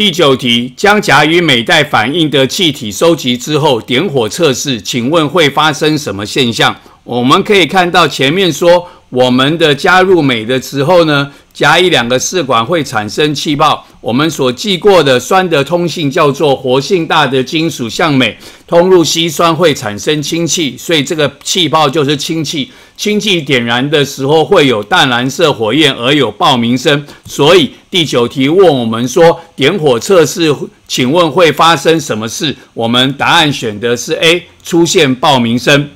第九题，将甲与镁带反应的气体收集之后，点火测试，请问会发生什么现象？我们可以看到前面说，我们的加入镁的时候呢，甲乙两个试管会产生气泡。我们所记过的酸的通性叫做活性大的金属，像镁通入稀酸会产生氢气，所以这个气泡就是氢气。氢气点燃的时候会有淡蓝色火焰，而有爆鸣声。所以第九题问我们说，点火测试，请问会发生什么事？我们答案选的是 A，出现爆鸣声。